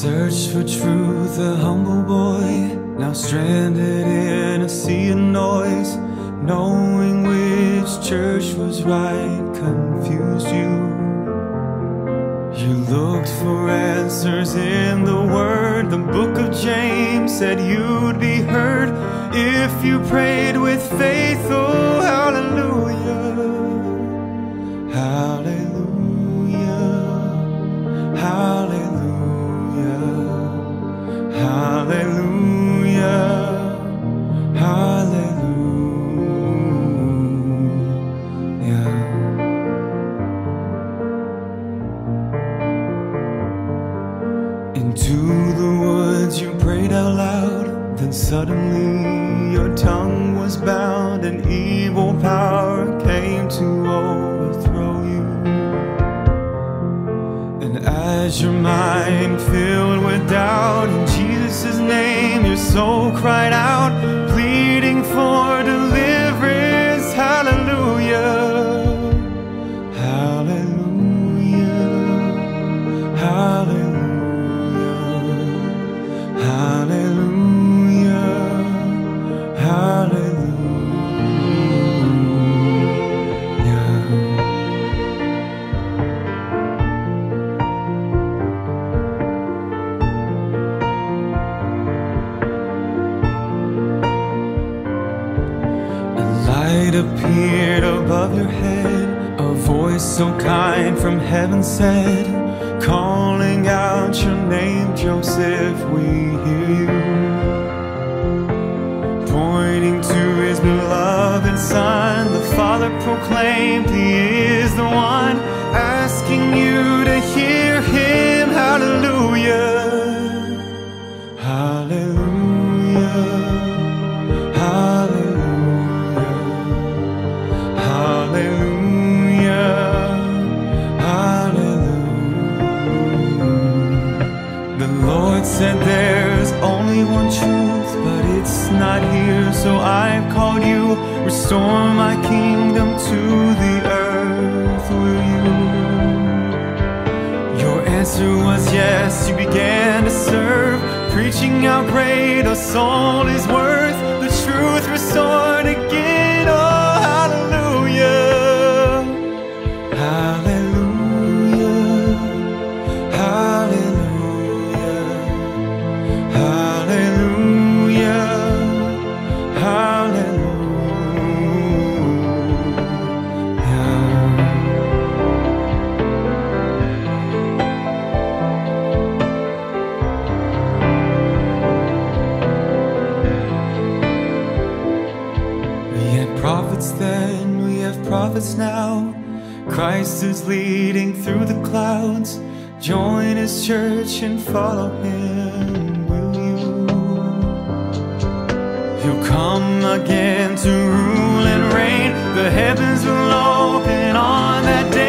You searched for truth, a humble boy, now stranded in a sea of noise. Knowing which church was right confused you. You looked for answers in the Word. The book of James said you'd be heard if you prayed with faith. Oh, out. Then suddenly your tongue was bound, and evil power came to overthrow you. And as your mind filled with doubt, in Jesus' name your soul cried out, light appeared above your head, a voice so kind from heaven said, calling out your name, Joseph, we hear you. Pointing to his beloved son, the Father proclaimed he is the one, said there's only one truth, but it's not here, so I've called you. Restore my kingdom to the earth, will you? Your answer was yes, you began to serve, preaching how great a soul is worth. us now. Christ is leading through the clouds. Join his church and follow him, will you? He'll come again to rule and reign. The heavens will open on that day.